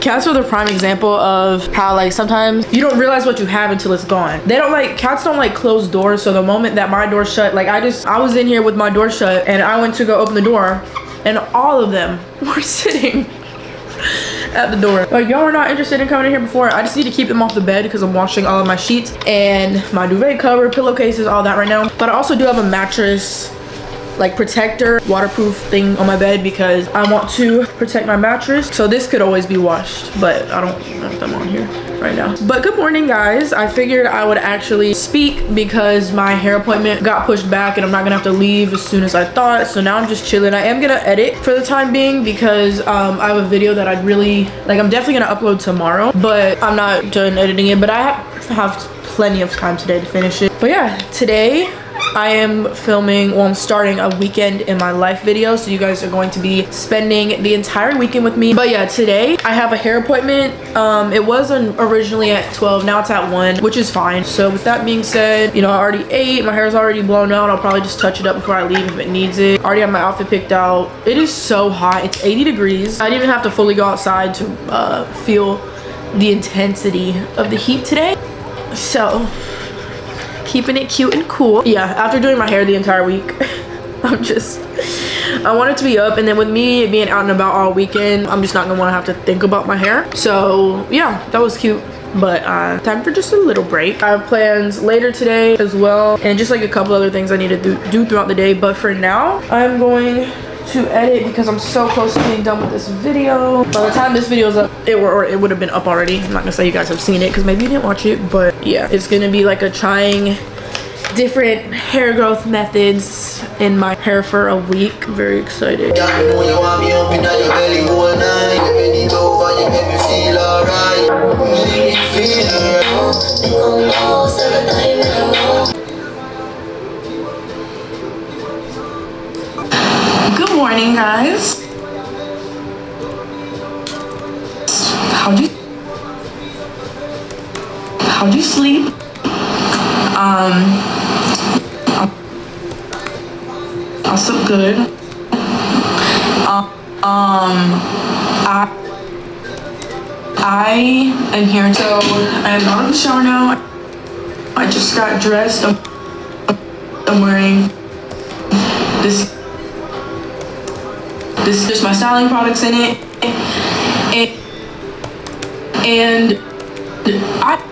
Cats are the prime example of how like sometimes you don't realize what you have until it's gone. They don't like, cats don't like close doors. So the moment that my door shut, like I just, I was in here with my door shut and I went to go open the door and all of them were sitting at the door. Like y'all are not interested in coming in here before. I just need to keep them off the bed because I'm washing all of my sheets and my duvet cover, pillowcases, all that right now. But I also do have a mattress like protector waterproof thing on my bed because I want to protect my mattress. So this could always be washed but I don't have them on here right now. But good morning guys. I figured I would actually speak because my hair appointment got pushed back and I'm not gonna have to leave as soon as I thought. So now I'm just chilling. I am gonna edit for the time being because um, I have a video that I'd really like I'm definitely gonna upload tomorrow but I'm not done editing it but I have, have plenty of time today to finish it. But yeah today I am filming, well, I'm starting a weekend in my life video. So you guys are going to be spending the entire weekend with me. But yeah, today I have a hair appointment. Um, it was originally at 12, now it's at 1, which is fine. So with that being said, you know, I already ate, my hair is already blown out. I'll probably just touch it up before I leave if it needs it. I already have my outfit picked out. It is so hot. It's 80 degrees. I didn't even have to fully go outside to uh, feel the intensity of the heat today. So keeping it cute and cool. Yeah, after doing my hair the entire week, I'm just, I want it to be up. And then with me being out and about all weekend, I'm just not gonna wanna have to think about my hair. So yeah, that was cute but uh, time for just a little break. I have plans later today as well and just like a couple other things I need to do, do throughout the day but for now I'm going to edit because I'm so close to being done with this video. By the time this video is up, it were or it would have been up already. I'm not gonna say you guys have seen it because maybe you didn't watch it, but yeah, it's gonna be like a trying different hair growth methods in my hair for a week. I'm very excited. Morning, guys. How do you how'd you sleep? Um also good. Um, um I I am here so I am out of the shower now. I just got dressed. I'm, I'm wearing this this there's my styling products in it. And, and I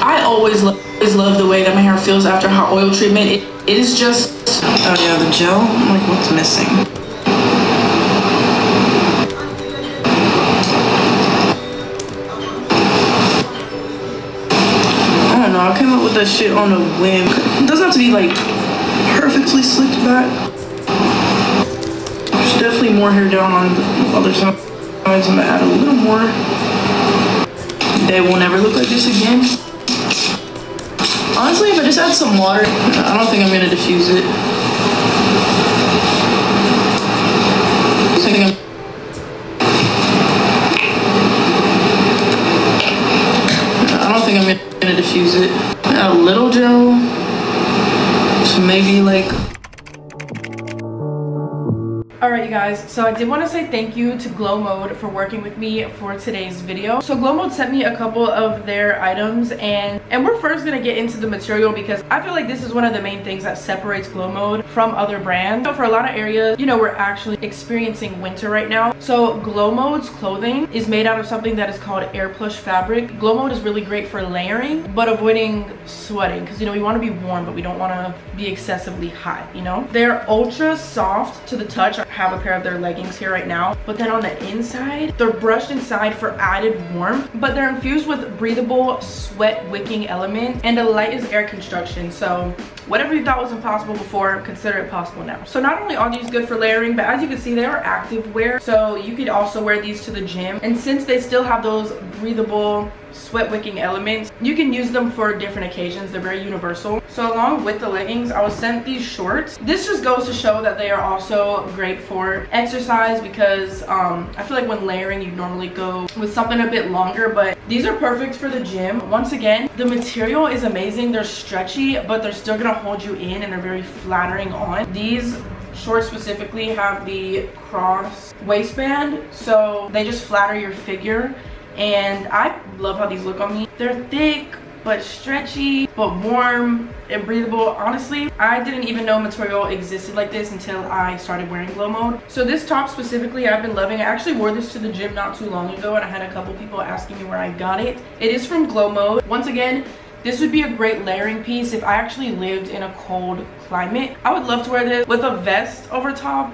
I always love, always love the way that my hair feels after hot oil treatment. It, it is just oh yeah, the gel. Like what's missing? I don't know. I came up with that shit on a whim. It doesn't have to be like perfectly slicked back definitely more hair down on the other side. I'm gonna add a little more. They will never look like this again. Honestly, if I just add some water, I don't think I'm gonna diffuse it. I don't think I'm gonna diffuse it. Add a little gel. So maybe like Alright you guys, so I did want to say thank you to Glow Mode for working with me for today's video. So Glow Mode sent me a couple of their items and, and we're first going to get into the material because I feel like this is one of the main things that separates Glow Mode from other brands. So for a lot of areas, you know, we're actually experiencing winter right now. So Glow Mode's clothing is made out of something that is called air plush fabric. Glow Mode is really great for layering but avoiding sweating because you know we want to be warm but we don't want to be excessively hot, you know. They're ultra soft to the touch have a pair of their leggings here right now. But then on the inside, they're brushed inside for added warmth, but they're infused with breathable sweat wicking element and the light is air construction. So whatever you thought was impossible before, consider it possible now. So not only are these good for layering, but as you can see, they are active wear. So you could also wear these to the gym. And since they still have those breathable sweat wicking elements you can use them for different occasions they're very universal so along with the leggings i was sent these shorts this just goes to show that they are also great for exercise because um, i feel like when layering you normally go with something a bit longer but these are perfect for the gym once again the material is amazing they're stretchy but they're still gonna hold you in and they're very flattering on. These shorts specifically have the cross waistband so they just flatter your figure. And I love how these look on me. They're thick but stretchy but warm and breathable. Honestly i didn't even know material existed like this until i started wearing glow mode. So this top specifically i've been loving. I actually wore this to the gym not too long ago and i had a couple people asking me where i got it. It is from glow mode. Once again this would be a great layering piece. If I actually lived in a cold climate. I would love to wear this with a vest over top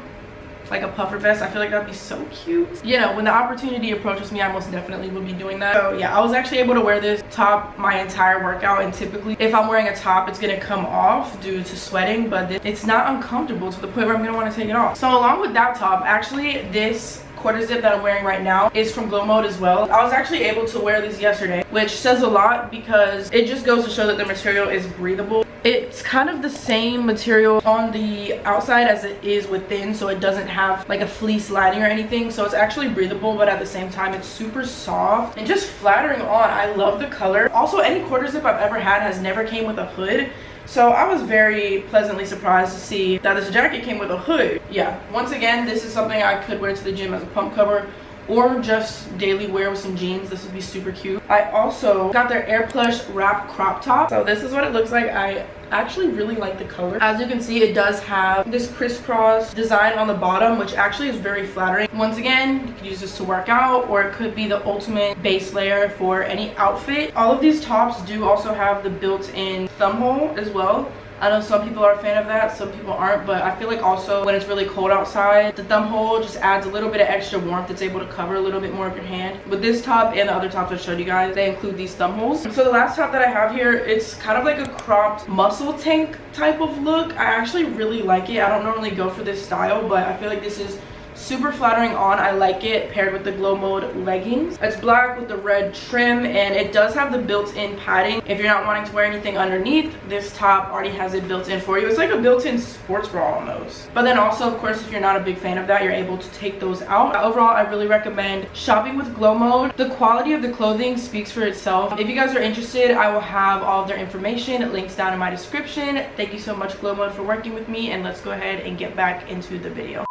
like a puffer vest. I feel like that'd be so cute. You know when the opportunity approaches me i most definitely will be doing that. So yeah i was actually able to wear this top my entire workout and typically if i'm wearing a top it's gonna come off due to sweating but it's not uncomfortable to the point where i'm gonna want to take it off. So along with that top actually this quarter zip that I'm wearing right now is from Glow Mode as well. I was actually able to wear this yesterday, which says a lot because it just goes to show that the material is breathable. It's kind of the same material on the outside as it is within, so it doesn't have like a fleece lining or anything. So it's actually breathable, but at the same time, it's super soft and just flattering on. I love the color. Also, any quarter zip I've ever had has never came with a hood. So I was very pleasantly surprised to see that this jacket came with a hood. Yeah, once again, this is something I could wear to the gym as a pump cover or just daily wear with some jeans. This would be super cute. I also got their air plush wrap crop top. So this is what it looks like. I actually really like the color. As you can see it does have this crisscross design on the bottom which actually is very flattering. Once again you could use this to work out or it could be the ultimate base layer for any outfit. All of these tops do also have the built-in thumb hole as well I know some people are a fan of that, some people aren't, but I feel like also when it's really cold outside, the thumb hole just adds a little bit of extra warmth. It's able to cover a little bit more of your hand. With this top and the other tops I showed you guys, they include these thumb holes. So the last top that I have here, it's kind of like a cropped muscle tank type of look. I actually really like it. I don't normally go for this style, but I feel like this is super flattering on i like it paired with the glow mode leggings. It's black with the red trim and it does have the built-in padding. If you're not wanting to wear anything underneath this top already has it built in for you. It's like a built-in sports bra almost. But then also of course if you're not a big fan of that you're able to take those out. Overall i really recommend shopping with glow mode. The quality of the clothing speaks for itself. If you guys are interested i will have all of their information links down in my description. Thank you so much glow mode for working with me and let's go ahead and get back into the video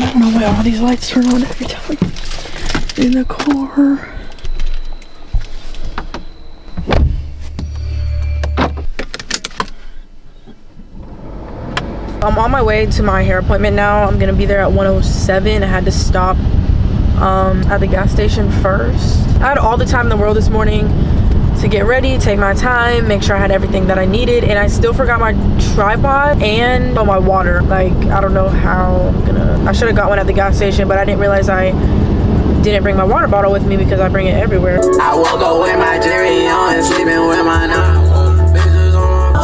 I don't know why all these lights turn on every time in the car. I'm on my way to my hair appointment now. I'm gonna be there at 107. I had to stop um, at the gas station first. I had all the time in the world this morning to get ready, take my time, make sure I had everything that I needed. And I still forgot my tripod and oh, my water. Like, I don't know how I'm gonna, I should have got one at the gas station, but I didn't realize I didn't bring my water bottle with me because I bring it everywhere. I woke up with my Jerry on and sleeping with my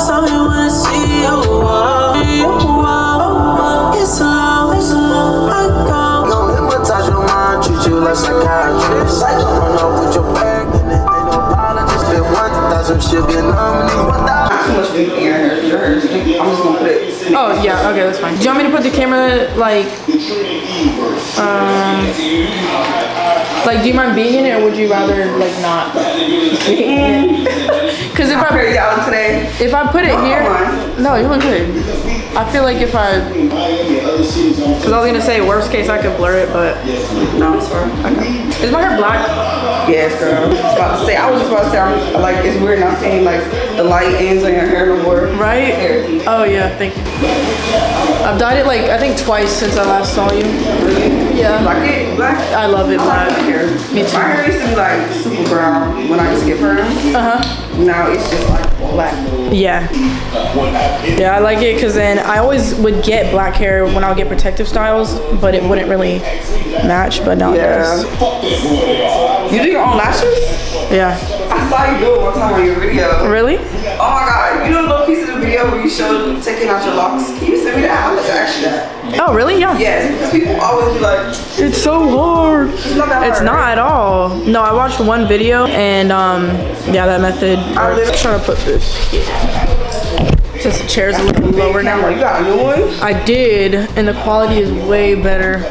So you wanna see you, it's a it's a I go. Don't hypnotize your mind, treat you like psychiatrist. Run up with your apologize. should be a nominee. Oh yeah, okay, that's fine. Do you want me to put the camera like, um, like, do you mind being in it, or would you rather like not? Because if I crazy out today. If I put it here, no, you look good. I feel like if I, because I was gonna say worst case I could blur it, but no, it's fine. Okay. Is my hair black? Yes, girl. I was about to say. I was just about to say. I'm, like it's weird not seeing like the light ends on your hair no more. Right? Oh yeah, thank you. I've dyed it like I think twice since I last saw you. Really? Yeah. Like it black? I love it black. Like hair. Me too. My hair used to be like super brown when I used to get perm. Uh huh. Now it's just like black. Yeah. Yeah, I like it because then I always would get black hair when I would get protective styles, but it wouldn't really match. But now yeah. it does. You do your own lashes? Yeah. I saw you do it one time on your video. Really? Oh my god, you know the little piece of the video where you showed taking out your locks? Can you send me that? I look actually that. Oh really? Yeah. Yes, because people always be like, It's so hard. It's not that hard. It's not at all. No, I watched one video and um yeah that method. I'm just trying to put this Since the chair's a little lower now. You got a new one? I did, and the quality is way better.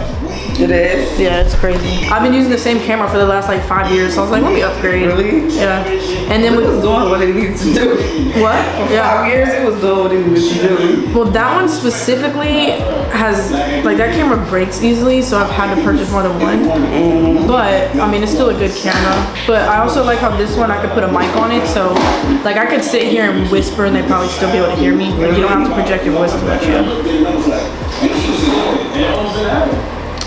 It is. Yeah, it's crazy. I've been using the same camera for the last like five years, so I was like, let me upgrade. Really? Yeah. And then It was doing what it needed to do. what? For five years, it was doing what it needed to do. Well, that one specifically has like that camera breaks easily, so I've had to purchase more than one. But I mean, it's still a good camera. But I also like how this one I could put a mic on it, so like I could sit here and whisper, and they'd probably still be able to hear me. Like you don't have to project your voice as much. Yeah.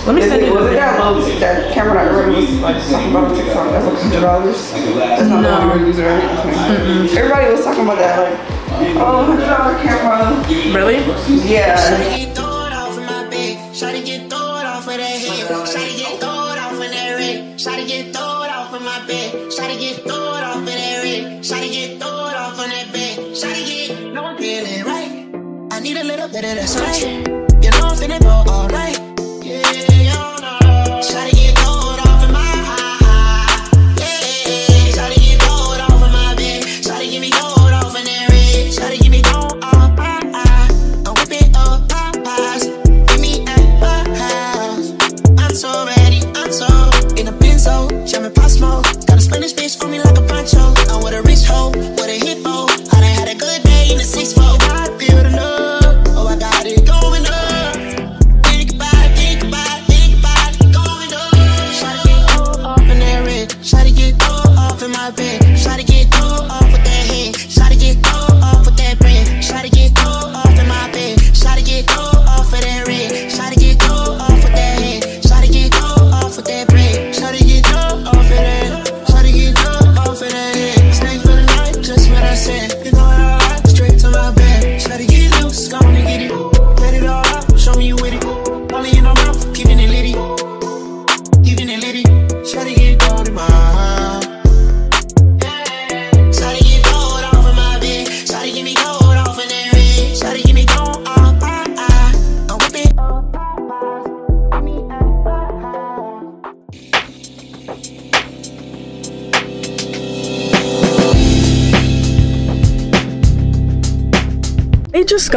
Let me Is send it, you was the it that little that camera that everybody was like talking about on TikTok? That's like hundred dollars. That's not No. the one you're using, right? Okay. Everybody was talking about that, like, oh, hundred dollar camera. Really? Yeah. get thrown off of my bed. Shawty get thrown off of that head. Shawty get thrown off of that red. Shawty get thrown off of my bed. Shawty get thrown off of that red. Shawty get thrown off of that bed. Shawty get no one feeling right. I need a little bit of that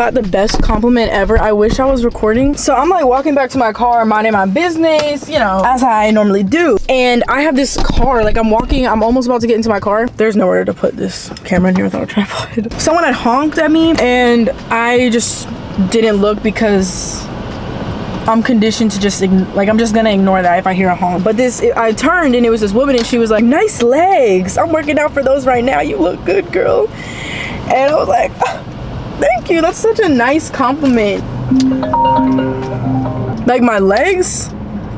got the best compliment ever. I wish I was recording. So I'm like walking back to my car, minding my business, you know, as I normally do. And I have this car, like I'm walking, I'm almost about to get into my car. There's nowhere to put this camera in here without a tripod. Someone had honked at me and I just didn't look because I'm conditioned to just like I'm just gonna ignore that if I hear a honk. But this, I turned and it was this woman and she was like, "Nice legs. I'm working out for those right now. You look good, girl." And I was like, "Ah, "Thank you. That's such a nice compliment." Like my legs,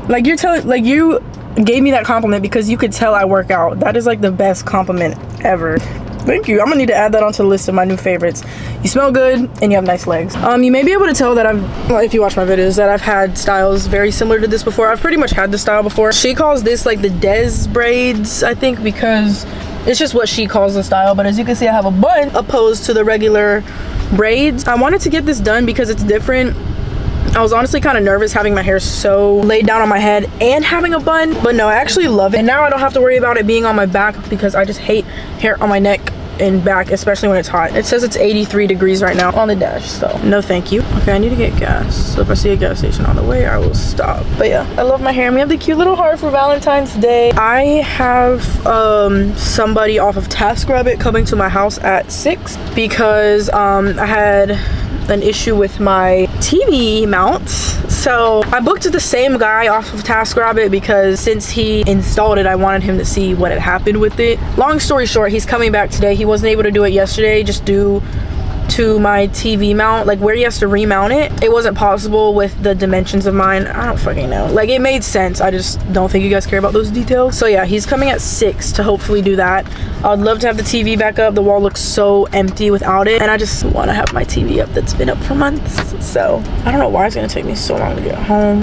like you're telling, like you gave me that compliment because you could tell I work out. That is like the best compliment ever. Thank you. I'm gonna need to add that onto the list of my new favorites. You smell good and you have nice legs. Um, you may be able to tell that I've, well, if you watch my videos, that I've had styles very similar to this before. I've pretty much had this style before. She calls this like the Des braids, I think, because it's just what she calls the style. But as you can see, I have a bun opposed to the regular braids. I wanted to get this done because it's different. I was honestly kind of nervous having my hair so laid down on my head and having a bun, but no, I actually love it. And now I don't have to worry about it being on my back because I just hate hair on my neck and back, especially when it's hot. It says it's 83 degrees right now on the dash, so no thank you. Okay, I need to get gas. So if I see a gas station on the way, I will stop. But yeah, I love my hair. We have the cute little heart for Valentine's Day. I have um, somebody off of TaskRabbit coming to my house at 6 because um, I had an issue with my TV mount. So I booked the same guy off of TaskRabbit because since he installed it, I wanted him to see what had happened with it. Long story short, he's coming back today. He wasn't able to do it yesterday just due to my TV mount, like where he has to remount it. It wasn't possible with the dimensions of mine. I don't fucking know. Like it made sense. I just don't think you guys care about those details. So yeah, he's coming at six to hopefully do that. I'd love to have the TV back up. The wall looks so empty without it. And I just want to have my TV up that's been up for months. So I don't know why it's gonna take me so long to get home.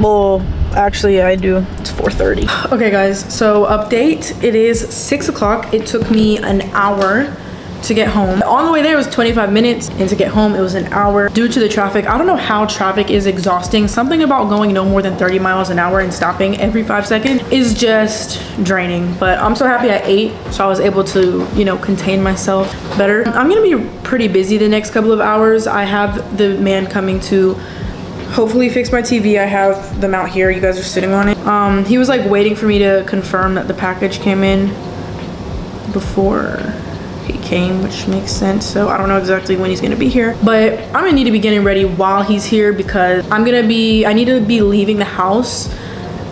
Well, actually I do. It's 4.30. Okay guys, so update. It is six o'clock. It took me an hour to get home. On the way there it was 25 minutes and to get home it was an hour due to the traffic. I don't know how traffic is exhausting. Something about going no more than 30 miles an hour and stopping every five seconds is just draining. But I'm so happy I ate so I was able to, you know, contain myself better. I'm gonna be pretty busy the next couple of hours. I have the man coming to hopefully fix my TV. I have the mount here. You guys are sitting on it. Um, he was like waiting for me to confirm that the package came in before came, which makes sense. So I don't know exactly when he's gonna be here, but I'm gonna need to be getting ready while he's here because I'm gonna be, I need to be leaving the house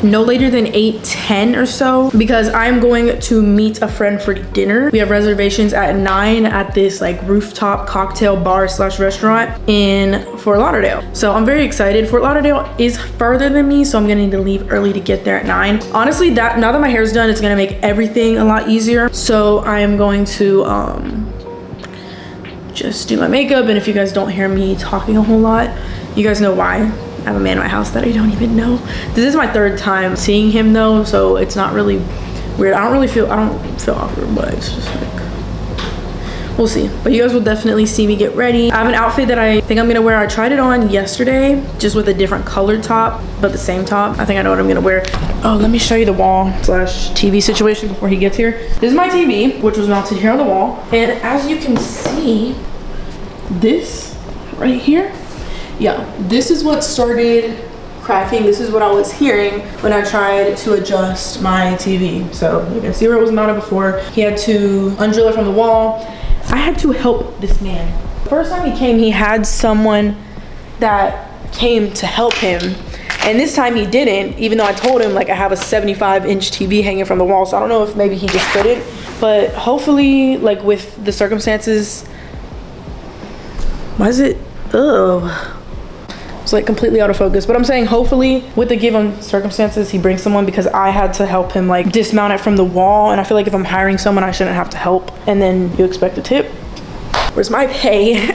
no later than 8 10 or so because i'm going to meet a friend for dinner. We have reservations at 9 at this like rooftop cocktail bar slash restaurant in fort lauderdale. So i'm very excited. Fort lauderdale is further than me so i'm gonna need to leave early to get there at 9 honestly that now that my hair's done it's gonna make everything a lot easier. So i am going to um just do my makeup and if you guys don't hear me talking a whole lot you guys know why I have a man in my house that I don't even know. This is my third time seeing him though, so it's not really weird. I don't really feel, I don't feel awkward, but it's just like, we'll see. But you guys will definitely see me get ready. I have an outfit that I think I'm gonna wear. I tried it on yesterday, just with a different colored top, but the same top. I think I know what I'm gonna wear. Oh, let me show you the wall slash TV situation before he gets here. This is my TV, which was mounted here on the wall. And as you can see, this right here yeah, this is what started cracking. This is what I was hearing when I tried to adjust my TV. So you can see where it was mounted before. He had to undrill it from the wall. I had to help this man. The first time he came, he had someone that came to help him. And this time he didn't, even though I told him like I have a 75 inch TV hanging from the wall. So I don't know if maybe he just couldn't, but hopefully like with the circumstances, why is it, ugh it's like completely out of focus. But I'm saying hopefully with the given circumstances, he brings someone because I had to help him like dismount it from the wall. And I feel like if I'm hiring someone, I shouldn't have to help. And then you expect a tip. Where's my pay?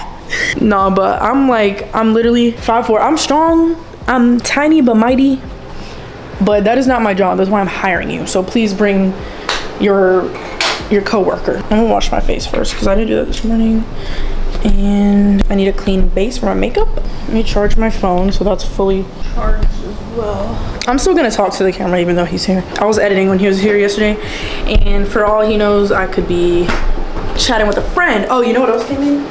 nah, but I'm like, I'm literally 5'4". I'm strong. I'm tiny but mighty. But that is not my job. That's why I'm hiring you. So please bring your your coworker. I'm gonna wash my face first because I didn't do that this morning and I need a clean base for my makeup. Let me charge my phone so that's fully charged as well. I'm still gonna talk to the camera even though he's here. I was editing when he was here yesterday and for all he knows, I could be chatting with a friend. Oh, you know what else came in?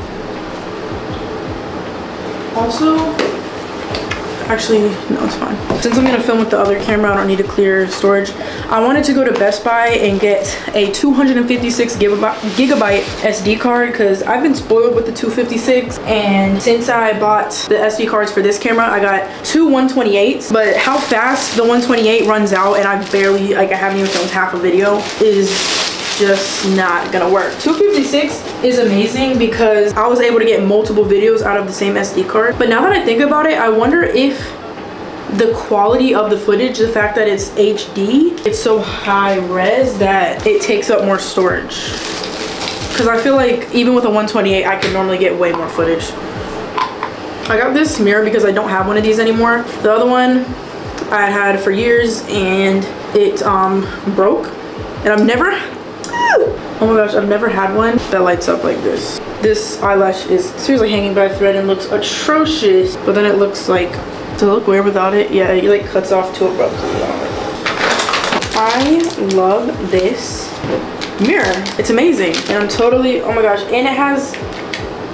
Also, Actually, no, it's fine. Since I'm gonna film with the other camera, I don't need to clear storage. I wanted to go to Best Buy and get a 256 gigabyte, gigabyte SD card because I've been spoiled with the 256. And since I bought the SD cards for this camera, I got two 128s. But how fast the 128 runs out and I barely, like I haven't even filmed half a video is just not gonna work. 256 is amazing because I was able to get multiple videos out of the same SD card. But now that I think about it, I wonder if the quality of the footage, the fact that it's HD, it's so high res that it takes up more storage. Cause I feel like even with a 128, I can normally get way more footage. I got this mirror because I don't have one of these anymore. The other one I had for years and it um, broke and I've never Oh my gosh, I've never had one that lights up like this. This eyelash is seriously hanging by a thread and looks atrocious, but then it looks like, to look weird without it? Yeah, it like cuts off too abruptly I love this mirror. It's amazing. And I'm totally, oh my gosh, and it has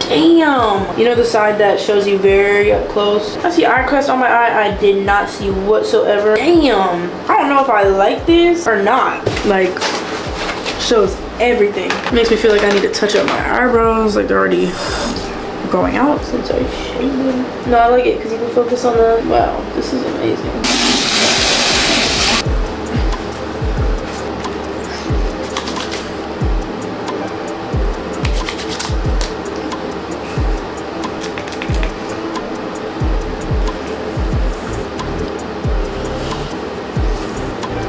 damn you know the side that shows you very up close i see eye crest on my eye i did not see whatsoever damn i don't know if i like this or not like shows everything. It makes me feel like I need to touch up my eyebrows, like they're already going out since I shaved them. No, I like it because you can focus on the, wow, this is amazing.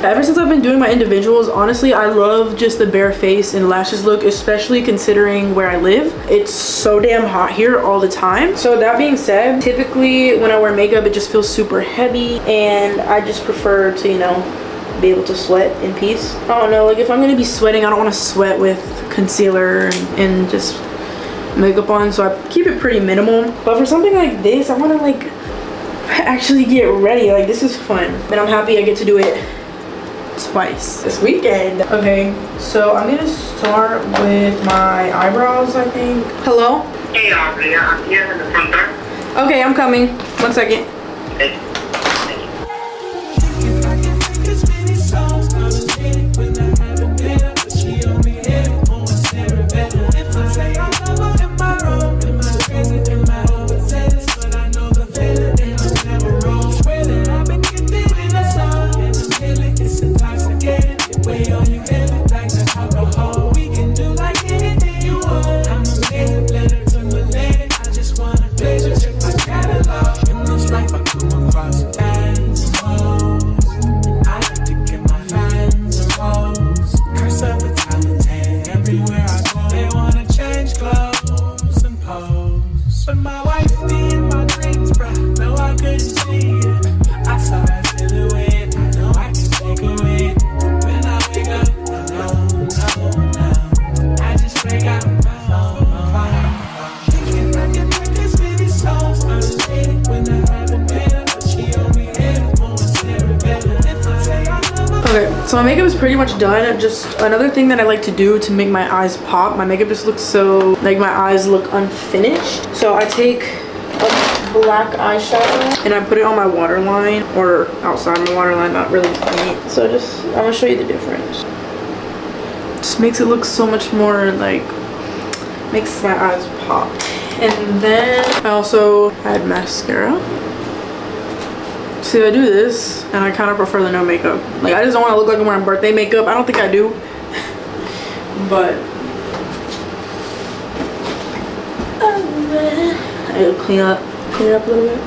Ever since I've been doing my individuals, honestly, I love just the bare face and lashes look, especially considering where I live. It's so damn hot here all the time. So that being said, typically when I wear makeup, it just feels super heavy and I just prefer to, you know, be able to sweat in peace. I don't know, like if I'm gonna be sweating, I don't wanna sweat with concealer and, and just makeup on, so I keep it pretty minimal. But for something like this, I wanna like actually get ready. Like this is fun. And I'm happy I get to do it twice this weekend. Okay, so I'm gonna start with my eyebrows, I think. Hello? Hey, Aubrey, I'm here in the front door. Okay, I'm coming. One second. Hey. My makeup is pretty much done. Just another thing that I like to do to make my eyes pop. My makeup just looks so, like my eyes look unfinished. So I take a black eyeshadow and I put it on my waterline or outside my waterline, not really neat. So just, I'm gonna show you the difference. Just makes it look so much more like, makes my eyes pop. And then I also add mascara. See, I do this, and I kind of prefer the no makeup. Like, I just don't want to look like I'm wearing birthday makeup. I don't think I do. but. I'll clean up, clean up a little bit.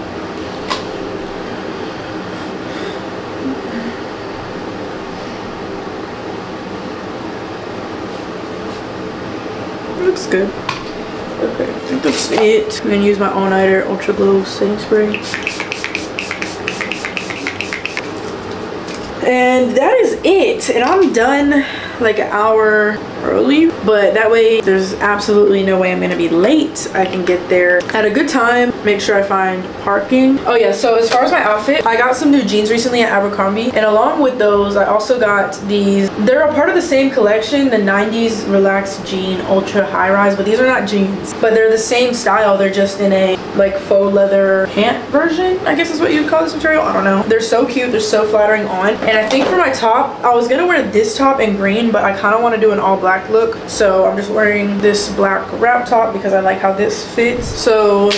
Looks good. Okay, I think that's it. I'm gonna use my All Nighter Ultra Glow setting spray. And that is it. And i'm done like an hour early. But that way there's absolutely no way i'm gonna be late. I can get there at a good time make sure i find parking. Oh yeah so as far as my outfit i got some new jeans recently at abercrombie. And along with those i also got these. They're a part of the same collection the 90s relaxed jean ultra high rise but these are not jeans. But they're the same style. They're just in a like faux leather pant version i guess is what you'd call this material. I don't know. They're so cute. They're so flattering on. And i think for my top i was gonna wear this top in green but i kind of want to do an all black look. So i'm just wearing this black wrap top because i like how this fits. So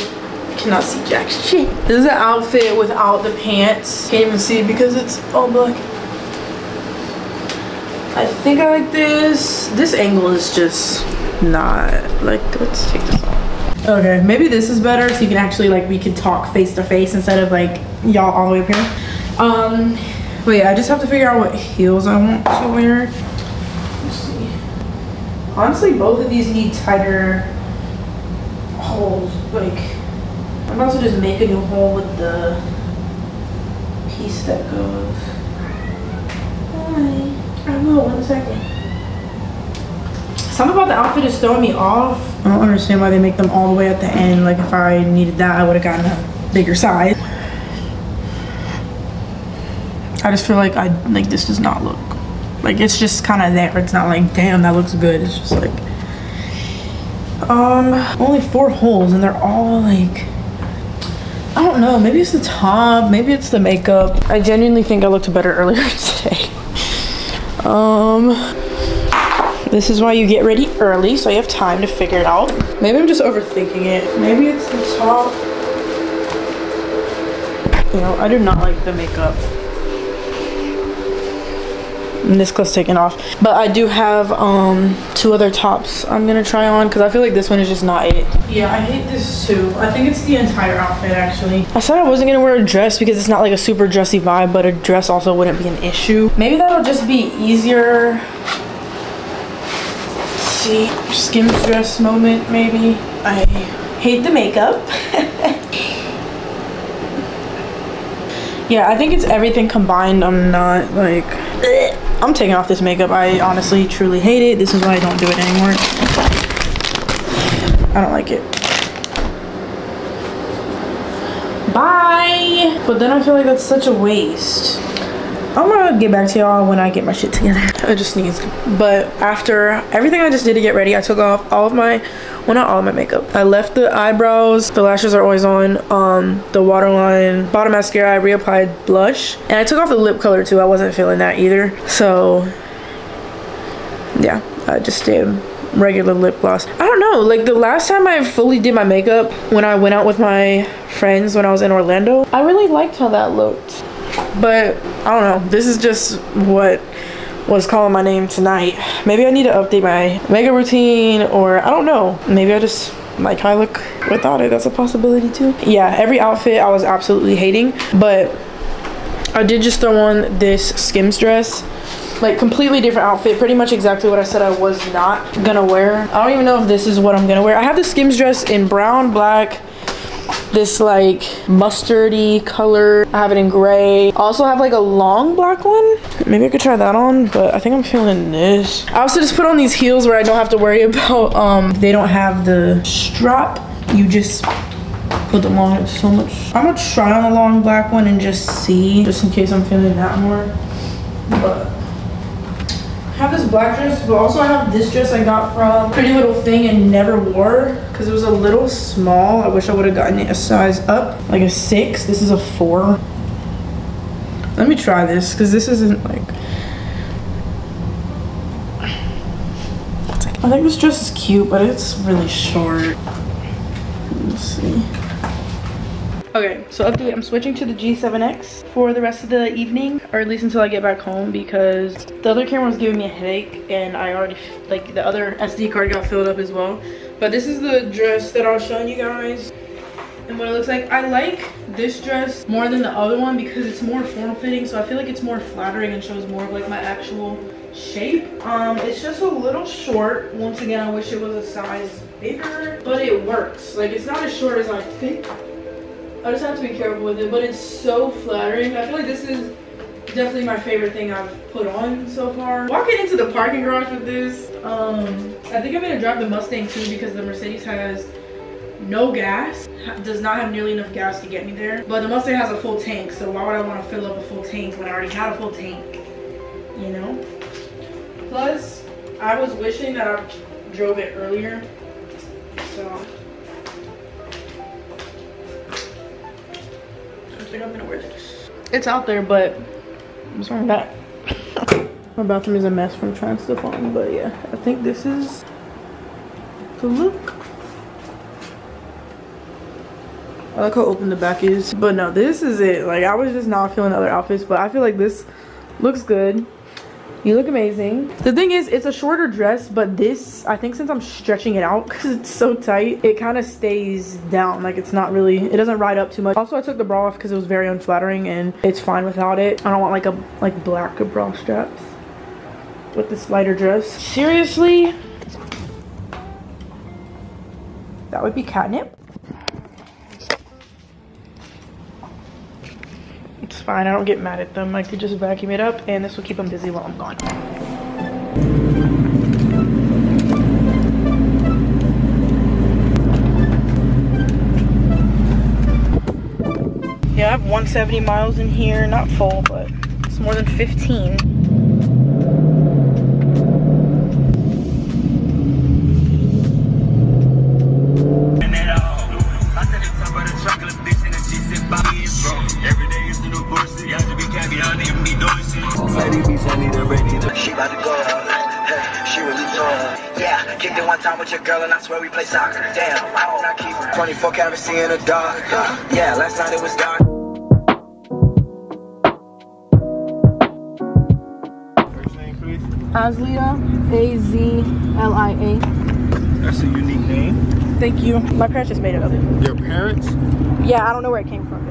cannot see jack shit. This is an outfit without the pants. Can't even see because it's all black. I think i like this. This angle is just not like let's take this off Okay, maybe this is better so you can actually like we can talk face to face instead of like y'all all the way up here. Um, but yeah, I just have to figure out what heels I want to wear. Let's see. Honestly, both of these need tighter holes. Like, I'm about to just make a new hole with the piece that goes. Hi. I will, one second. Something about the outfit is throwing me off. I don't understand why they make them all the way at the end. Like if I needed that, I would have gotten a bigger size. I just feel like I like this does not look like it's just kind of there. It's not like damn that looks good. It's just like um only four holes and they're all like I don't know. Maybe it's the top. Maybe it's the makeup. I genuinely think I looked better earlier today. Um, this is why you get ready early, so you have time to figure it out. Maybe I'm just overthinking it. Maybe it's the top. You know, I do not like the makeup. And this clip's taken off. But I do have um two other tops I'm gonna try on because I feel like this one is just not it. Yeah, I hate this too. I think it's the entire outfit actually. I said I wasn't gonna wear a dress because it's not like a super dressy vibe, but a dress also wouldn't be an issue. Maybe that'll just be easier see skims dress moment maybe. I hate the makeup. Yeah i think it's everything combined. I'm not like i'm taking off this makeup. I honestly truly hate it. This is why i don't do it anymore. I don't like it. Bye! But then i feel like that's such a waste I'm gonna get back to y'all when I get my shit together. I just sneezed. But after everything I just did to get ready, I took off all of my well not all of my makeup. I left the eyebrows, the lashes are always on, um, the waterline, bottom mascara, I reapplied blush. And I took off the lip color too, I wasn't feeling that either. So yeah, I just did regular lip gloss. I don't know, like the last time I fully did my makeup when I went out with my friends when I was in Orlando, I really liked how that looked. But I don't know, this is just what was calling my name tonight. Maybe I need to update my makeup routine or I don't know. Maybe I just like how I look without it. That's a possibility too. Yeah, every outfit I was absolutely hating, but I did just throw on this Skims dress like completely different outfit pretty much exactly what i said i was not gonna wear i don't even know if this is what i'm gonna wear i have the skims dress in brown black this like mustardy color. I have it in gray. I also have like a long black one. Maybe i could try that on but i think i'm feeling this. I also just put on these heels where i don't have to worry about um they don't have the strap. You just put them on. It's so much i'm gonna try on a long black one and just see just in case i'm feeling that more. But have this black dress, but also I have this dress I got from Pretty Little Thing and never wore because it was a little small. I wish I would have gotten it a size up, like a six. This is a four. Let me try this because this isn't like. I think this dress is cute, but it's really short. Let's see. Okay, so update, I'm switching to the G7X for the rest of the evening, or at least until I get back home because the other camera was giving me a headache and I already, like the other SD card got filled up as well. But this is the dress that I was showing you guys and what it looks like. I like this dress more than the other one because it's more formal fitting, so I feel like it's more flattering and shows more of like my actual shape. Um, it's just a little short. Once again, I wish it was a size bigger, but it works. Like it's not as short as I think. I just have to be careful with it, but it's so flattering. I feel like this is definitely my favorite thing I've put on so far. Walking into the parking garage with this, um, I think I'm gonna drive the Mustang too because the Mercedes has no gas, does not have nearly enough gas to get me there. But the Mustang has a full tank, so why would I wanna fill up a full tank when I already had a full tank, you know? Plus, I was wishing that I drove it earlier, so I'm gonna wear this. It's out there, but what's wrong with that? My bathroom is a mess from trying stuff on, but yeah, I think this is the look. I like how open the back is, but no, this is it. Like I was just not feeling other outfits, but I feel like this looks good. You look amazing. The thing is, it's a shorter dress, but this, I think since I'm stretching it out because it's so tight, it kind of stays down. Like it's not really, it doesn't ride up too much. Also, I took the bra off because it was very unflattering and it's fine without it. I don't want like a like black bra straps with this lighter dress. Seriously? That would be catnip. Fine, I don't get mad at them. I could just vacuum it up and this will keep them busy while I'm gone. Yeah, I have 170 miles in here, not full, but it's more than 15. Kicked it one time with your girl and I swear we play soccer. Damn, I don't not keep her. 24 karat seeing the dark. Yeah, last night it was dark. First name, please. Azlia, A-Z-L-I-A. That's a unique name. Thank you. My parents just made it up. Your parents? Yeah, I don't know where it came from.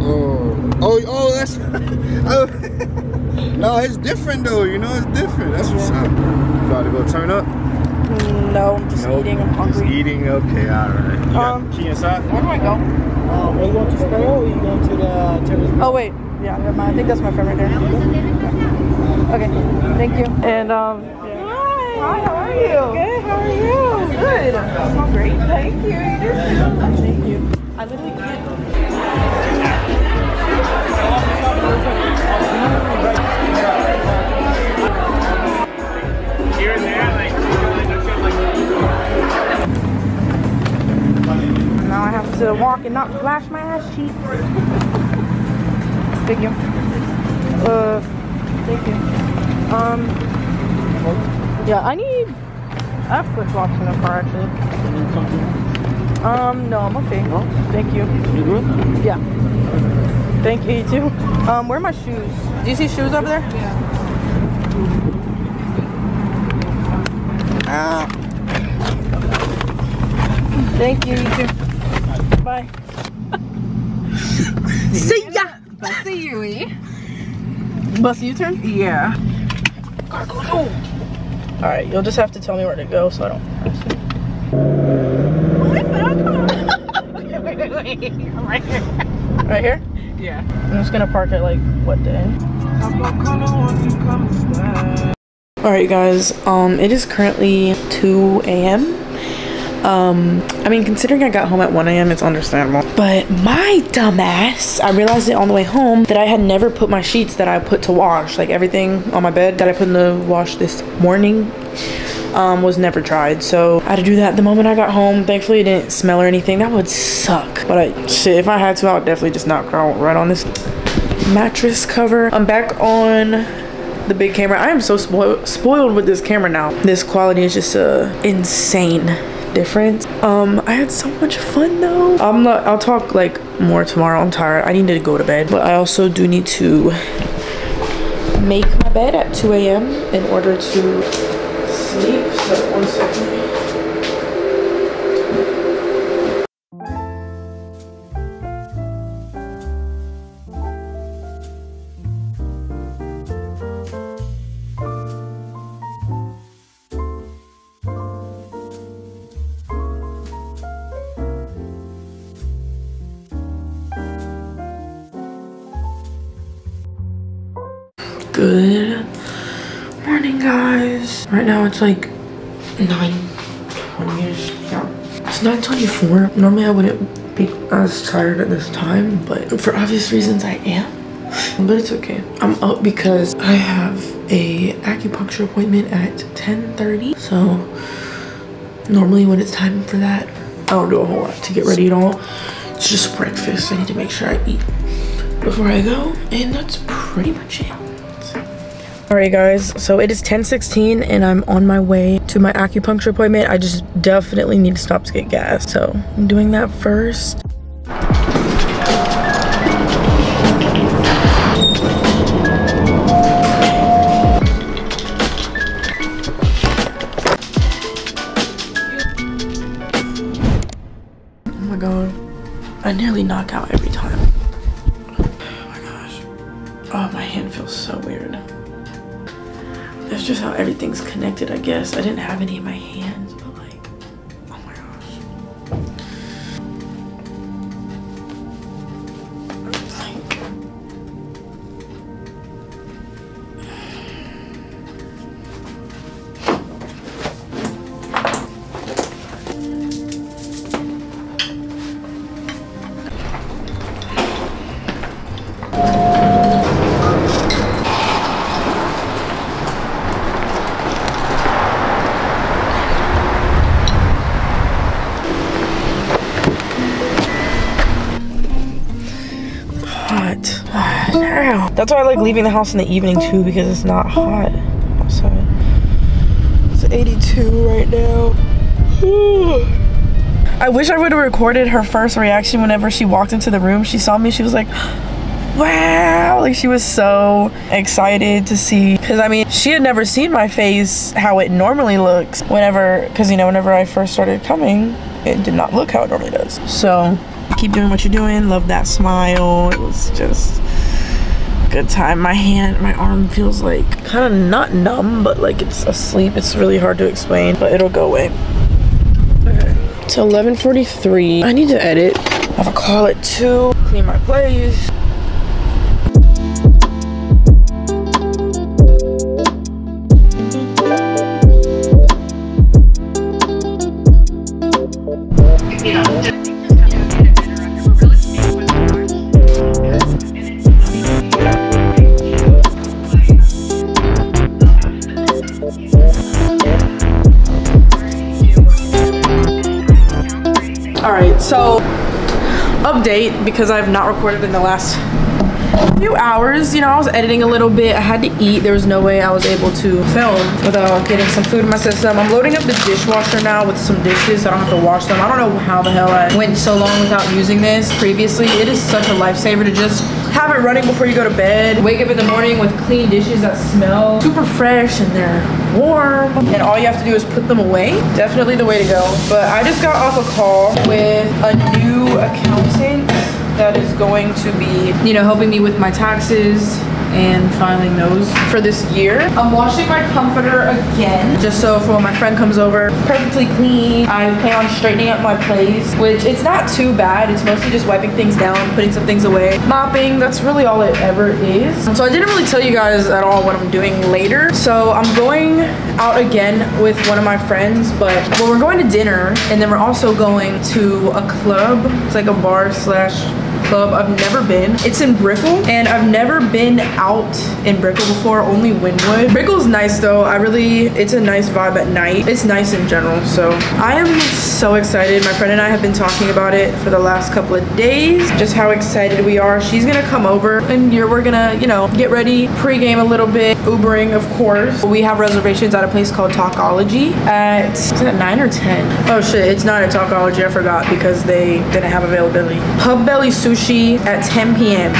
Oh, oh, oh, that's. oh. no, it's different though. You know, it's different. That's what's up. You about to go turn up? No, I'm just Nope. eating. I'm hungry. Just hungry. eating. Okay, all right. You got Um, the key inside? Where do I go? Um, are you going to Sparrow or are you going to the Terrace? Oh wait, yeah, never mind. I think that's my friend right there. Okay, thank you. And um, hi. Hi, how are you? Good. How are you? Good. You smell great. Thank you. You do too. Thank you. I literally can't. Not flash my ass cheek. Thank you. Uh, thank you. Um, yeah, I need. I have flip flops in the car actually. Um, no, I'm okay. Thank you. You good? Yeah. Thank you, you too. Um, where are my shoes? Do you see shoes over there? Yeah. Ah. Thank you, you too. Bye. See ya! See you, eh? Bus U-turn? Yeah. Alright, you'll just have to tell me where to go so I don't Right here? Yeah. I'm just gonna park at like what day? Alright guys, um it is currently 2 a.m. Um I mean considering I got home at 1 a.m. it's understandable. But my dumbass, I realized it on the way home that I had never put my sheets that I put to wash, like everything on my bed that I put in the wash this morning um, was never dried. So I had to do that the moment I got home. Thankfully, it didn't smell or anything. That would suck. But I, shit, if I had to, I would definitely just knock out right on this mattress cover. I'm back on the big camera. I am so spoiled spoiled with this camera now. This quality is just uh, insane difference. Um, I had so much fun though. I'm not. I'll talk like more tomorrow. I'm tired. I need to go to bed, but I also do need to make my bed at 2 a.m. in order to sleep. So one second. It's like 9.20ish. Yeah. It's 9.24. Normally I wouldn't be as tired at this time, but for obvious reasons I am. But it's okay. I'm up because I have a acupuncture appointment at 10.30. So normally when it's time for that, I don't do a whole lot to get ready at all. It's just breakfast. I need to make sure I eat before I go. And that's pretty much it. Alright guys, so it is 10:16 and I'm on my way to my acupuncture appointment. I just definitely need to stop to get gas. So I'm doing that first. Connected, I guess. I didn't have any in my hands, That's why I like leaving the house in the evening too because it's not hot outside. It's 82 right now. I wish I would have recorded her first reaction whenever she walked into the room. She saw me, she was like, wow. Like she was so excited to see. Cause I mean, she had never seen my face how it normally looks whenever, cause you know, whenever I first started coming, it did not look how it normally does. So keep doing what you're doing. Love that smile. It was just good time. My hand, my arm feels like kind of not numb, but like it's asleep. It's really hard to explain, but it'll go away. Okay. It's 11:43. I need to edit. I have a call at two. Clean my place. Because I've not recorded in the last few hours. You know, I was editing a little bit. I had to eat. There was no way I was able to film without getting some food in my system. I'm loading up the dishwasher now with some dishes. So I don't have to wash them. I don't know how the hell I went so long without using this previously. It is such a lifesaver to just have it running before you go to bed. Wake up in the morning with clean dishes that smell super fresh and they're warm. And all you have to do is put them away. Definitely the way to go. But I just got off a call with a new accountant that is going to be, you know, helping me with my taxes and filing those for this year. I'm washing my comforter again, just so for when my friend comes over, perfectly clean. I plan on straightening up my place, which it's not too bad. It's mostly just wiping things down, putting some things away, mopping. That's really all it ever is. So I didn't really tell you guys at all what I'm doing later. So I'm going out again with one of my friends, but well, we're going to dinner and then we're also going to a club. It's like a bar slash club I've never been. It's in Brickell and I've never been out in Brickell before, only Wynwood. Brickell's nice though. I really, it's a nice vibe at night. It's nice in general. So I am so excited. My friend and I have been talking about it for the last couple of days, just how excited we are. She's gonna come over and we're gonna, you know, get ready, pregame a little bit, Ubering of course. We have reservations at a place called Tacology at, is it nine or 10? Oh shit, it's not at Tacology, I forgot because they didn't have availability. Pub Belly Sushi at 10 p.m.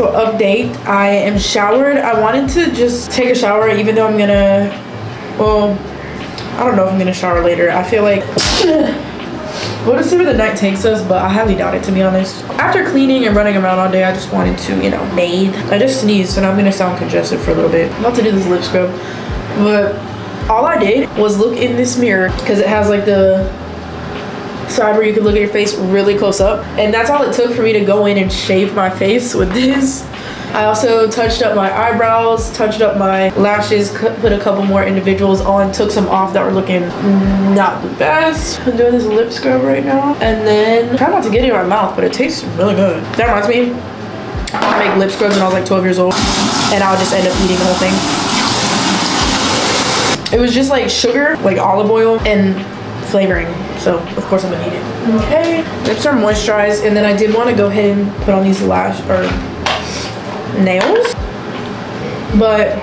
so update. I am showered. I wanted to just take a shower even though I'm gonna, well, I don't know if I'm gonna shower later. I feel like, we'll just see where the night takes us, but I highly doubt it to be honest. After cleaning and running around all day, I just wanted to, you know, bathe. I just sneezed and I'm gonna sound congested for a little bit. I'm about to do this lip scrub, but all I did was look in this mirror because it has like the you can look at your face really close up. And that's all it took for me to go in and shave my face with this. I also touched up my eyebrows, touched up my lashes, put a couple more individuals on, took some off that were looking not the best. I'm doing this lip scrub right now. And then, try not to get it in my mouth, but it tastes really good. That reminds me, I make lip scrubs when I was like 12 years old. And I would just end up eating the whole thing. It was just like sugar, like olive oil, and flavoring. So of course I'm gonna eat it. Okay, lips are moisturized, and then I did want to go ahead and put on these lash or nails. But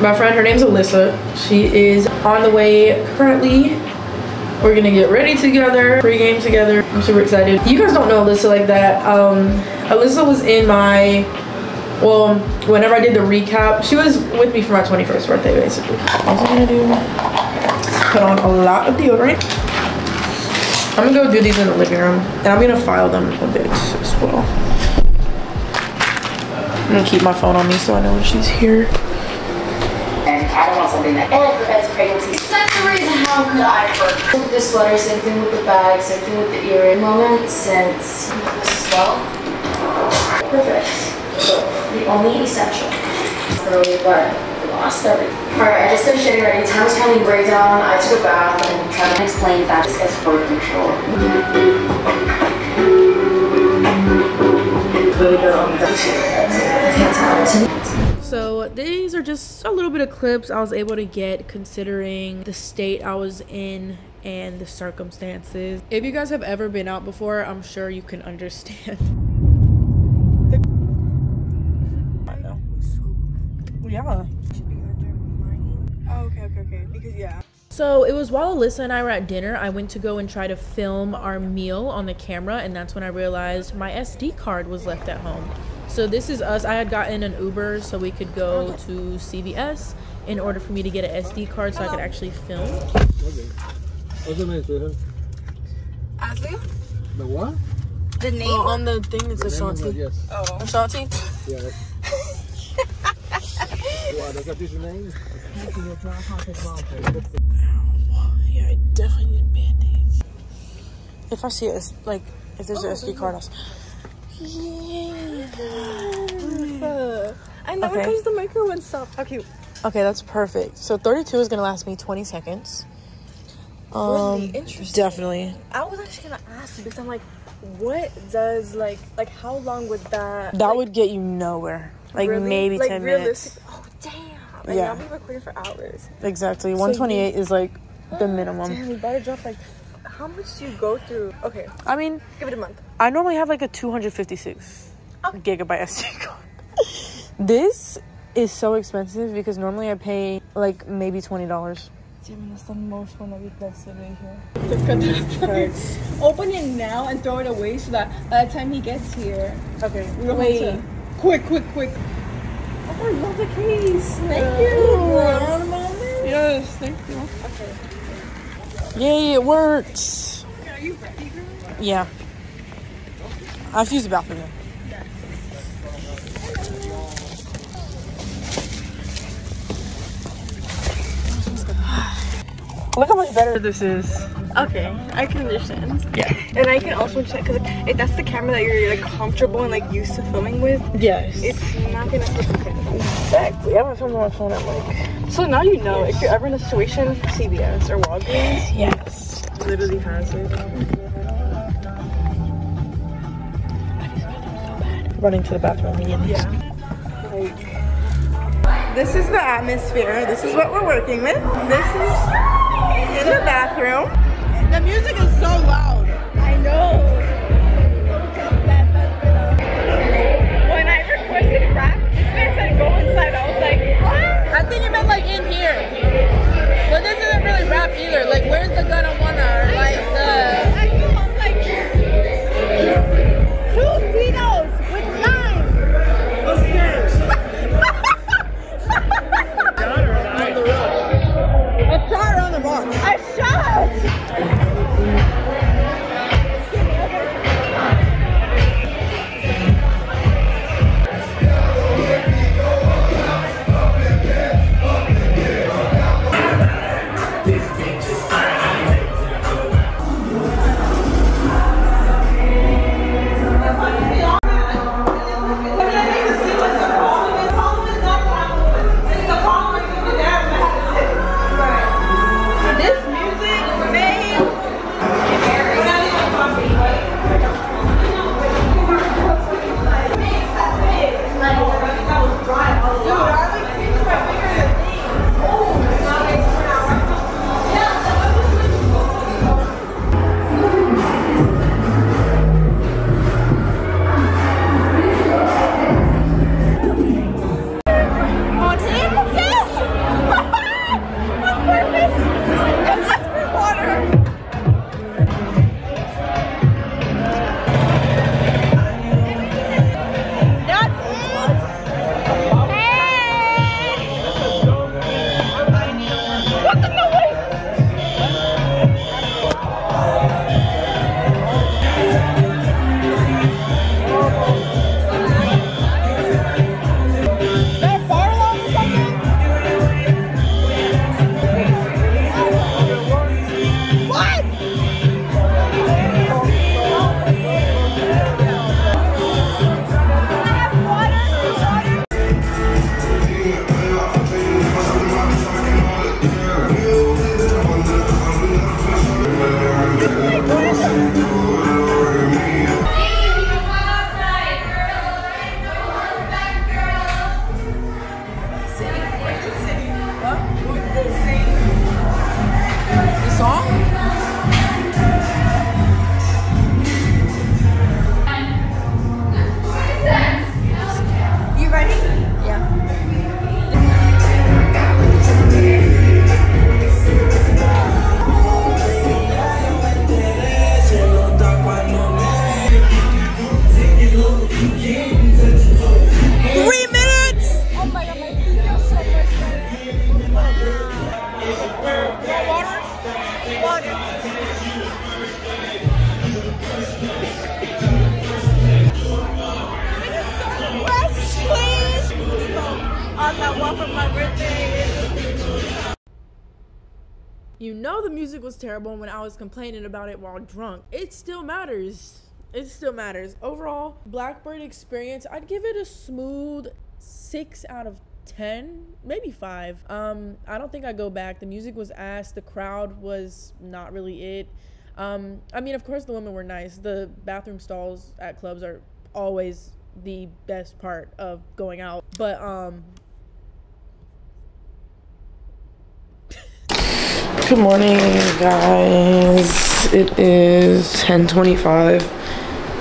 my friend, her name's Alyssa. She is on the way currently. We're gonna get ready together, pre-game together. I'm super excited. You guys don't know Alyssa like that. Um, Alyssa was in my well, whenever I did the recap, she was with me for my 21st birthday, basically. All I'm gonna do put on a lot of deodorant. I'm gonna go do these in the living room and I'm gonna file them a bit as well. I'm gonna keep my phone on me so I know when she's here. And I don't want something that only prevents pregnancy. That's the reason how could I at this sweater, same thing with the bag, same thing with the earring moment since this as well. Perfect. So the only essential. Early, but we lost everything. Alright, I just finished getting ready. Time was counting breakdown. I took a bath and tried to explain that this is birth control. Really good on the I can't tell. So these are just a little bit of clips I was able to get considering the state I was in and the circumstances. If you guys have ever been out before, I'm sure you can understand. I know. Yeah. Oh, okay, okay, okay. Because yeah. So it was while Alyssa and I were at dinner, I went to go and try to film our meal on the camera, and that's when I realized my SD card was left at home. So this is us. I had gotten an Uber so we could go to CVS in order for me to get an SD card so I could actually film. What's your name, sweetheart? Ashley? The what? The name? Oh, on the thing it says Shanti. Yes. Oh. Shanti? Yeah. Wow, that your name? Yeah, I definitely need band-aids. If I see it, like, if there's an SD card, I'll... I never Okay. the micro and stuff. How cute. Okay, that's perfect. So 32 is gonna last me 20 seconds. Um, Really interesting. definitely. I was actually gonna ask you because I'm like, what does like like how long would that That like, would get you nowhere. Like really- maybe like, 10 realistic- minutes. Oh damn! Like, Yeah. I'll be recording for hours. Exactly. 128 is like the minimum. Damn, you better drop like. How much do you go through? Okay, I mean, give it a month. I normally have like a 256 gigabyte SD card. this is so expensive because normally I pay like maybe $20. Damn, that's the most one that we could sit right here. Open it now and throw it away so that by the time he gets here, Okay. we don't Wait. have to. Quick, quick, quick. Oh, I love the case. Thank you. Yes, thank you. Yay, it works. Yeah. I have to use the bathroom. Look how much better this is. Okay, I can understand. Yeah. And I can also check because if that's the camera that you're like comfortable and like used to filming with, Yes. it's not gonna okay. Exactly. I haven't filmed on my phone at like. So now you know if you're ever in a situation, CVS or Walgreens Yes. literally has it. Running to the bathroom immediately. Yeah. This is the atmosphere. This is what we're working with. This is in the bathroom. The music is so loud. I know. When I requested rap, this man said go inside. I was like, what? I think you meant like in here. But this isn't really rap either. Like, where's the gun was terrible when I was complaining about it while drunk. It still matters. It still matters. Overall, Blackbird experience, I'd give it a smooth 6 out of 10, maybe 5. Um I don't think I go back. The music was ass, the crowd was not really it. Um I mean, of course the women were nice. The bathroom stalls at clubs are always the best part of going out. But um Good morning, guys. It is 10:25,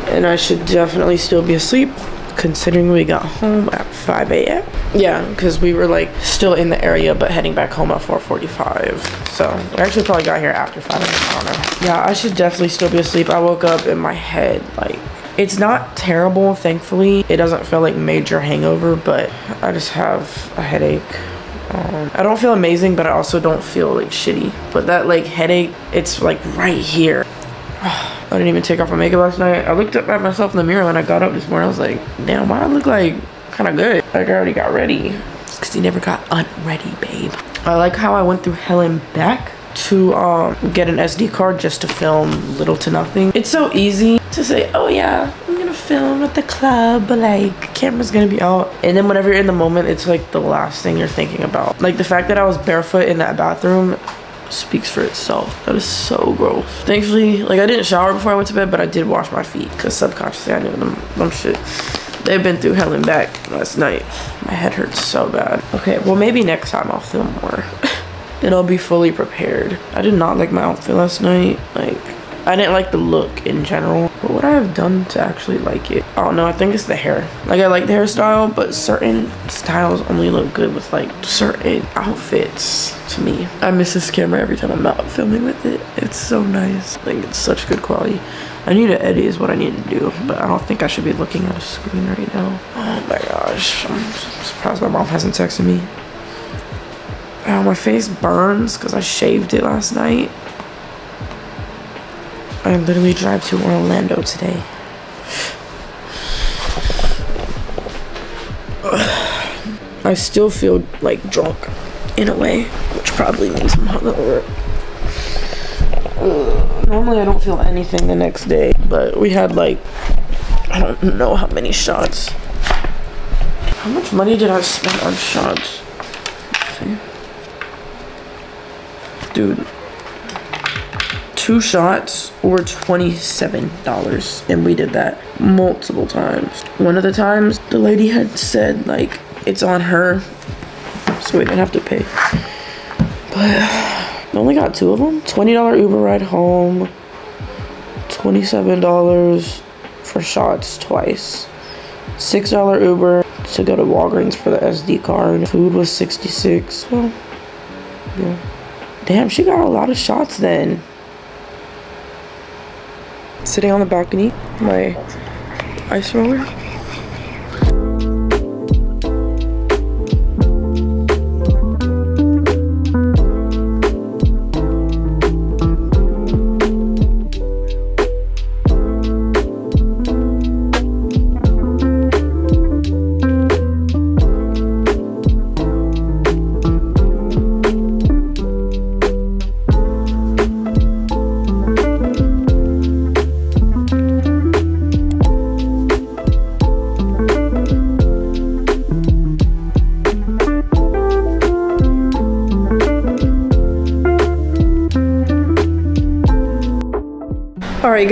and I should definitely still be asleep, considering we got home at 5 a.m. Yeah, because we were like still in the area, but heading back home at 4:45. So we actually probably got here after 5 a.m. I don't know. Yeah, I should definitely still be asleep. I woke up in my head like. It's not terrible, thankfully. It doesn't feel like major hangover, but I just have a headache. Um, I don't feel amazing, but I also don't feel like shitty. But that like headache, it's like right here. I didn't even take off my makeup last night. I looked up at myself in the mirror when I got up this morning. I was like, damn, why I look like kind of good? Like I already got ready. It's because you never got unready, babe. I like how I went through hell and back to um, get an SD card just to film little to nothing. It's so easy to say, oh yeah, Film at the club, but like camera's gonna be out. And then whenever you're in the moment, it's like the last thing you're thinking about. Like the fact that I was barefoot in that bathroom speaks for itself. That is so gross. Thankfully, like I didn't shower before I went to bed, but I did wash my feet because subconsciously I knew them, them shit. They've been through hell and back last night. My head hurts so bad. Okay, well maybe next time I'll film more. then I'll be fully prepared. I did not like my outfit last night. Like, I didn't like the look in general. But what I have done to actually like it? I don't know. I think it's the hair. Like, I like the hairstyle, but certain styles only look good with, like, certain outfits to me. I miss this camera every time I'm out filming with it. It's so nice. Like, it's such good quality. I need to edit is what I need to do, but I don't think I should be looking at a screen right now. Oh my gosh. I'm surprised my mom hasn't texted me. Ow, my face burns because I shaved it last night. I literally drive to Orlando today. I still feel like drunk in a way, which probably means I'm hungover. Ugh. Normally I don't feel anything the next day, but we had like, I don't know how many shots. How much money did I spend on shots? Dude, two shots were $27 and we did that multiple times. One of the times the lady had said like it's on her so we didn't have to pay. But only got two of them. $20 Uber ride home, $27 for shots twice. $6 Uber to go to Walgreens for the SD card. Food was 66 Well, yeah. Damn, she got a lot of shots then. Sitting on the balcony, my ice roller.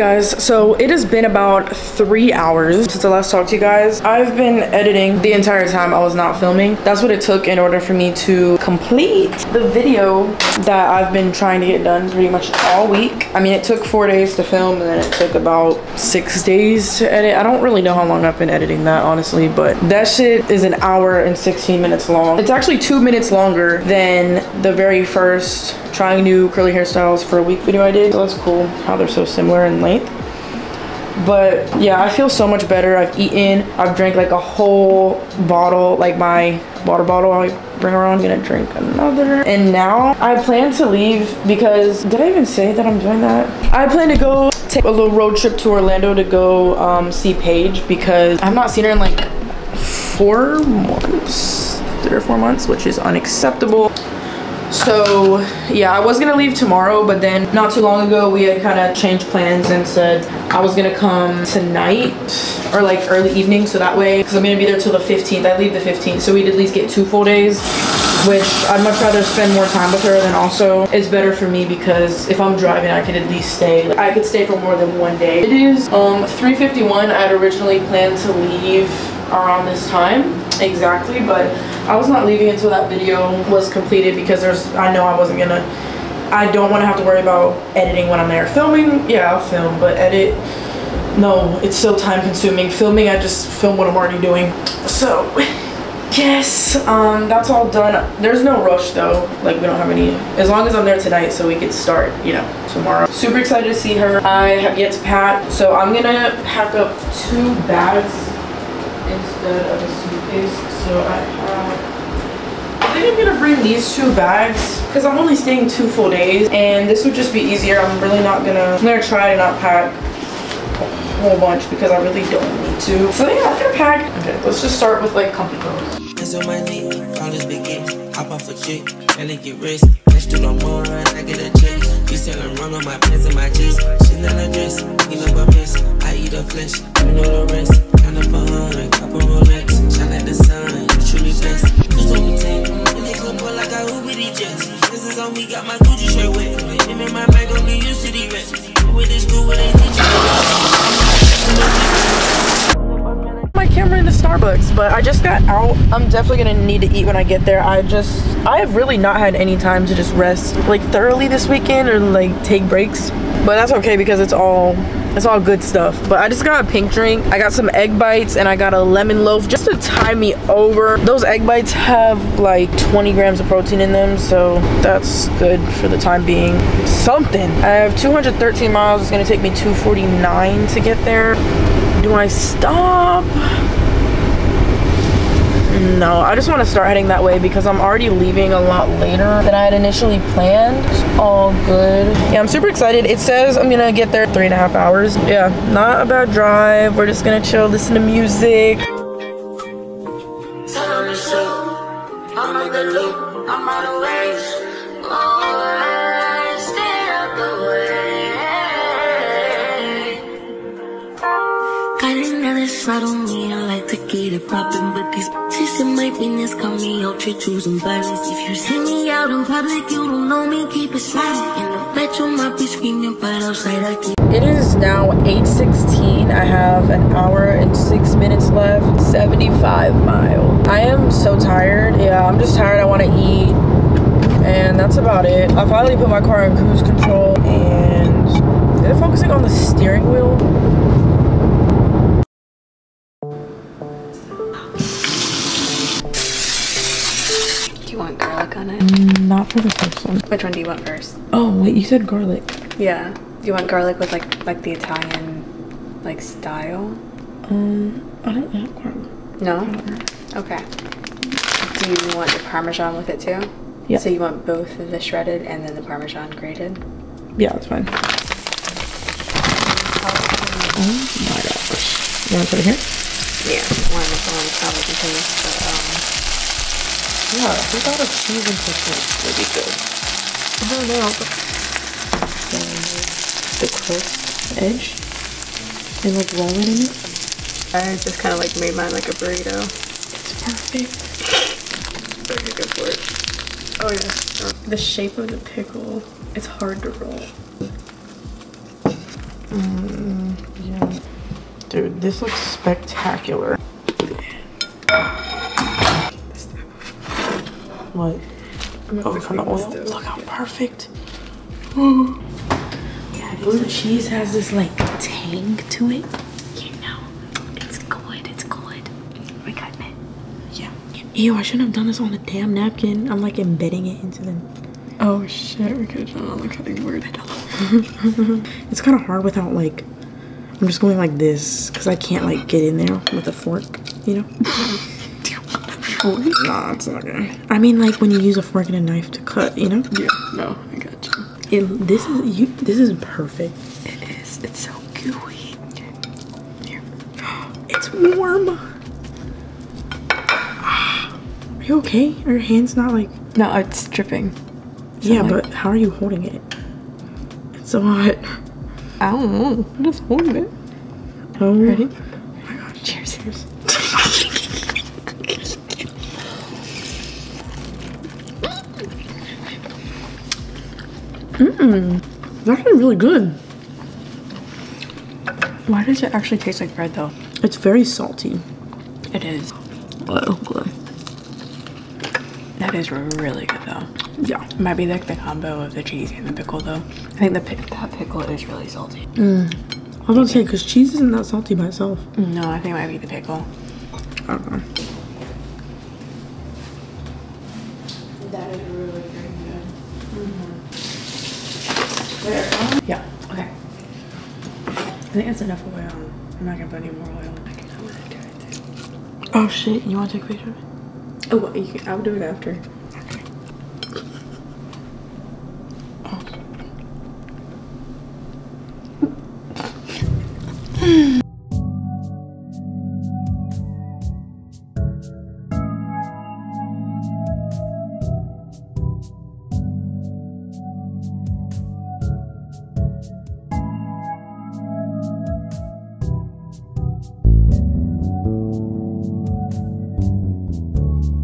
Guys, so it has been about three hours since I last talked to you guys. I've been editing the entire time I was not filming. That's what it took in order for me to complete the video that I've been trying to get done pretty much all week. I mean, it took four days to film and then it took about six days to edit. I don't really know how long I've been editing that, honestly, but that shit is an hour and 16 minutes long. It's actually two minutes longer than the very first trying new curly hairstyles for a week video I did. So that's cool how they're so similar in length. But yeah, I feel so much better. I've eaten. I've drank like a whole bottle, like my water bottle I bring around. I'm gonna drink another. And now I plan to leave because did I even say that I'm doing that? I plan to go take a little road trip to Orlando to go um, see Paige because I've not seen her in like four months, three or four months, which is unacceptable. So yeah, I was gonna leave tomorrow, but then not too long ago we had kind of changed plans and said I was gonna come tonight or like early evening, so that way, because I'm gonna be there till the 15th. I leave the 15th, so we'd at least get two full days, which I'd much rather spend more time with her. Than also it's better for me because if I'm driving, I could at least stay. like, I could stay for more than one day. It is um 3:51. I'd originally planned to leave around this time exactly but i was not leaving until that video was completed because there's i know i wasn't gonna i don't want to have to worry about editing when i'm there. Filming yeah i'll film but edit no it's still time consuming filming i just film what i'm already doing. So yes um that's all done. There's no rush though. Like we don't have any as long as i'm there tonight so we could start you know tomorrow. Super excited to see her. I have yet to pack so i'm gonna pack up two bags instead of a suitcase. So I have, I think I'm gonna bring these two bags because I'm only staying two full days and this would just be easier. I'm really not gonna, I'm gonna try to not pack a whole bunch because I really don't need to. So yeah, I'm gonna pack. Okay, let's just start with like comfy clothes. Hands on my knee, all this big. Hop off a chick, barely get rich. Let's do no more, and I get a check. You selling run on my pants and my jeans. Chanel a dress, you know my miss. I eat a flesh, you know the rest. My in my used to the camera Starbucks, but I just got out. I'm definitely gonna need to eat when I get there. I just, I have really not had any time to just rest like thoroughly this weekend or like take breaks. But that's okay because it's all, it's all good stuff. But I just got a pink drink. I got some egg bites and I got a lemon loaf just to tie me over. Those egg bites have like 20 grams of protein in them, so that's good for the time being. Something. I have 213 miles. It's gonna take me 249 to get there. Do I stop? No, I just want to start heading that way because I'm already leaving a lot later than I had initially planned. It's all good. Yeah, I'm super excited. It says I'm gonna get there three and a half hours. Yeah, not a bad drive. We're just gonna chill, listen to music. I like to get it poppin', but these bitches in my business call me out to choosing violence. If you see me out in public, you don't know me, keep it silent. In the bedroom, I be screaming, but outside I keep. It is now 8.16. I have an hour and six minutes left. 75 miles. I am so tired. Yeah, I'm just tired. I want to eat. And that's about it. I finally put my car in cruise control and they're focusing on the steering wheel. For the first one. Which one do you want first? Oh, wait, you said garlic. Yeah. Do you want garlic with like like the Italian like style? Um, I don't want garlic. No? Okay. Do you want the Parmesan with it too? Yeah. So you want both of the shredded and then the Parmesan grated? Yeah, that's fine. Oh my gosh. You want to put it here? Yeah. One ones probably because Yeah, we thought of cheese and pickles would be good. I don't know. The crust edge and like roll it in it. I just kind of like made mine like a burrito. It's perfect. Very good for it. Oh yeah. The shape of the pickle, it's hard to roll. Mm, yeah. Dude, this looks spectacular. What? Oh, from the oil? Look how perfect. yeah, blue cheese has this like tang to it. You know, it's good. It's good. We cutting it. Yeah. Ew, I shouldn't have done this on the damn napkin. I'm like embedding it into the. Oh shit, we could have done on the cutting board. it's kind of hard without like I'm just going like this because I can't like get in there with a fork, you know? nah, it's not good. I mean, like when you use a fork and a knife to cut, you know? Yeah, no, I got you. It, this is you. This is perfect. It is. It's so gooey. Here. It's warm. Are you okay? Are your hands not like? No, it's dripping. yeah, like- but how are you holding it? It's so hot. I don't know. I'm just holding it. Oh, Ready? Oh my god. Cheers. Cheers. It's actually really good. Why does it actually taste like bread though? It's very salty. It is. Oh, good. That is really good though. Yeah. It might be like the combo of the cheese and the pickle though. I think the pick that pickle is really salty. Mm. I was gonna say because cheese isn't that salty by itself. No, I think it might be the pickle. I don't know. That is really very good. Yeah. Okay. I think that's enough oil. I'm not gonna put any more oil. I can go with it. Oh shit! You want to take a picture of it? Oh, well, you can, I'll do it after.